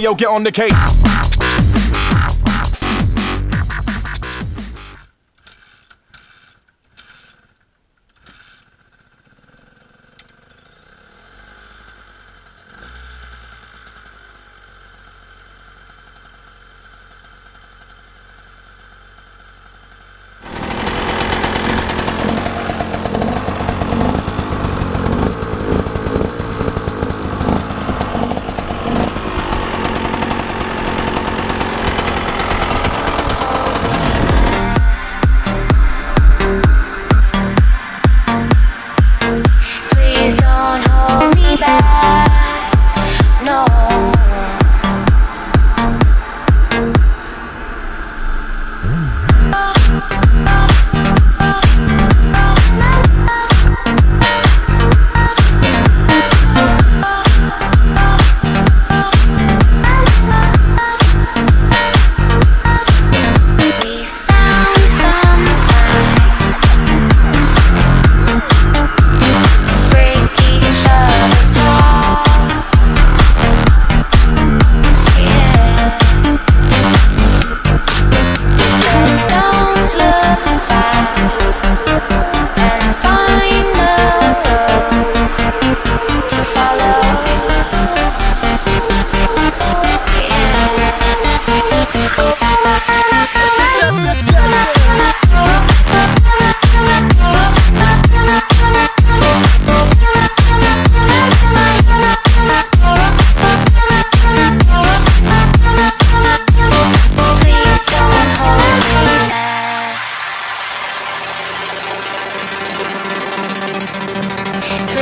yo, get on the case.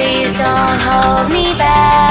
Please don't hold me back.